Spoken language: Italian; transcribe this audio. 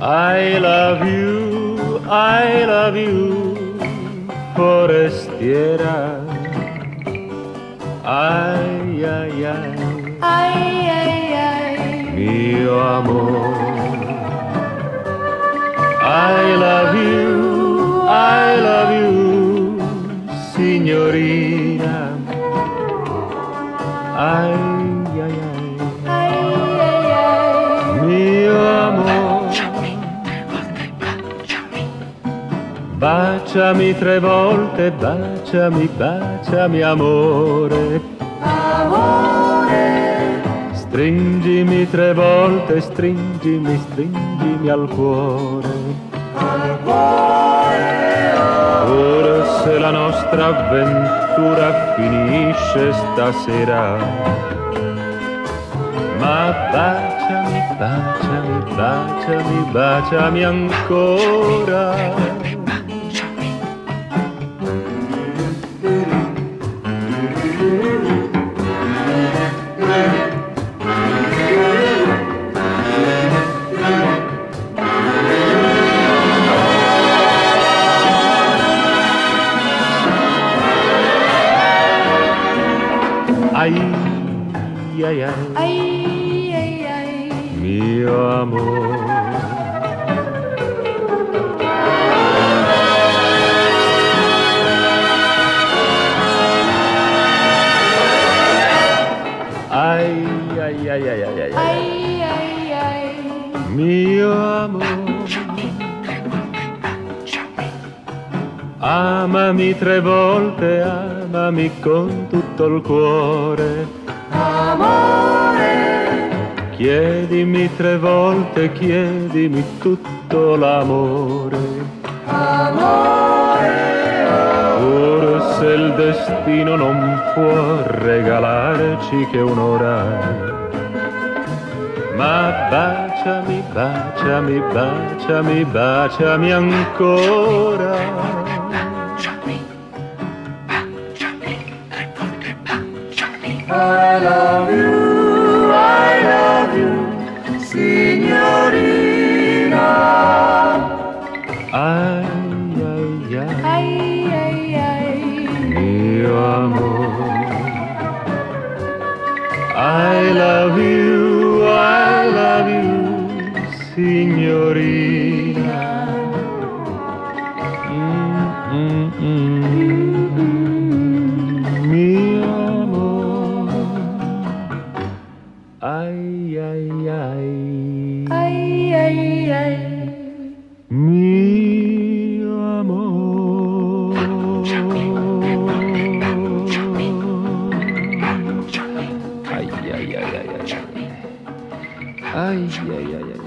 I love you, I love you, forestiera. Ay, ay, ay, Ay, ay, ay. mio amor. I love Baciami tre volte, baciami, baciami amore. Amore, Stringimi tre volte, stringimi, stringimi al cuore. al cuore, Forse la nostra avventura finisce stasera. Ma baciami, baciami, baciami, baciami ancora. Ai, ai, ai, ay, ay, ay. mio amor. Ai, ai, ai, ai, ai, ai, ai, Ay, ay, ay. mio amor. Amami tre volte, amami con tutto il cuore. Amore, Chiedimi tre volte, chiedimi tutto l'amore. amore, Forse il destino non può regalarci che un'ora. Ma baciami, baciami, baciami, baciami ancora. Love you, I love you, signorina. Mm, mm, Ai, ai, ai, ai,